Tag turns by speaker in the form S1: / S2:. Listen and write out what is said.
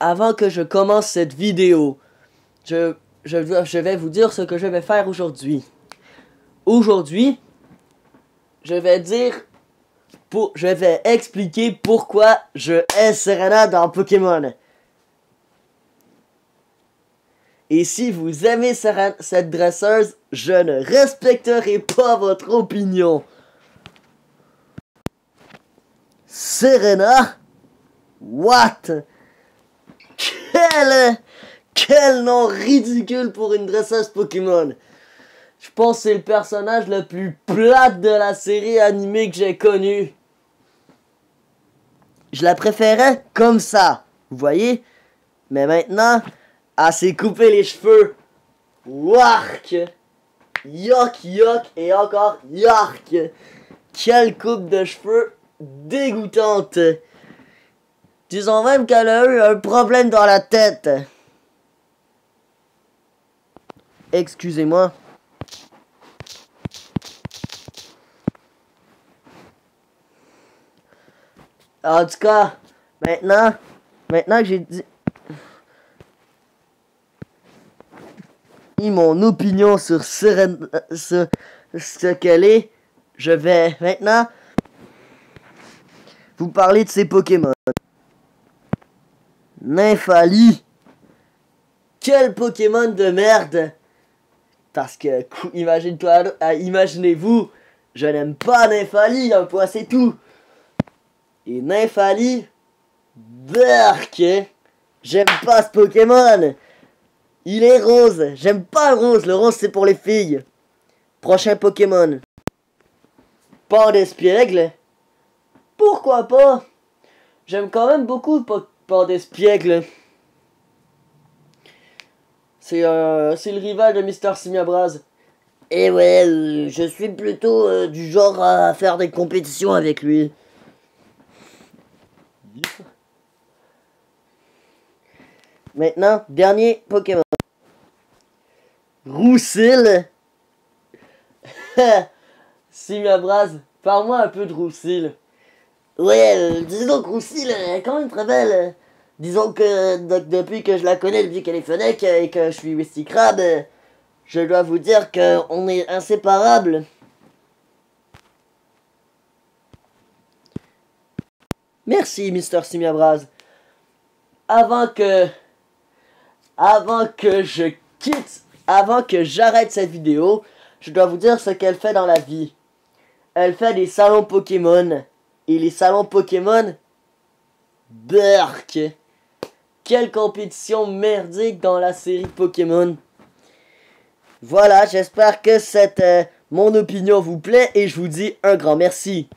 S1: avant que je commence cette vidéo, je, je, vais vous dire ce que je vais faire aujourd'hui. Aujourd'hui, je vais dire, je vais expliquer pourquoi je hais Serena dans Pokémon. Et si vous aimez cette dresseuse, je ne respecterai pas votre opinion. Serena? What? Quel, nom ridicule pour une dresseuse Pokémon. Je pense c'est le personnage le plus plate de la série animée que j'ai connu. Je la préférais comme ça, vous voyez? Mais maintenant, elle s'est coupé les cheveux. Wark! Yoc, yoc et encore yark! Quelle coupe de cheveux dégoûtante! Disons même qu'elle a eu un problème dans la tête. Excusez-moi. En tout cas, maintenant, maintenant que j'ai dit mon opinion sur ce, ce qu'elle est, je vais maintenant vous parler de ces Pokémon. Nymphali. Quel Pokémon de merde. Parce que, imagine-toi, euh, imaginez-vous, je n'aime pas Nymphali, un point c'est tout. Et Nymphali, Berk, j'aime pas ce Pokémon. Il est rose. J'aime pas le rose. Le rose, c'est pour les filles. Prochain Pokémon. Pas d'espiègle. Pourquoi pas? J'aime quand même beaucoup Port d'espiègle. C'est euh, le rival de Mister Simiabraz. Et ouais, euh, je suis plutôt euh, du genre à faire des compétitions avec lui. Maintenant, dernier Pokémon. Roussil. Simiabraz, parle-moi un peu de Roussil. Ouais, euh, disons que Roussil est quand même très belle. Disons que depuis que je la connais, depuis qu'elle est Fennec et que je suis Misty Crab, je dois vous dire qu'on est inséparables. Merci, Mister Simiabraz. Avant que... Avant que je quitte... Avant que j'arrête cette vidéo, je dois vous dire ce qu'elle fait dans la vie. Elle fait des salons Pokémon. Et les salons Pokémon... Burk Quelle compétition merdique dans la série Pokémon. Voilà, j'espère que cette... Euh, mon opinion vous plaît et je vous dis un grand merci.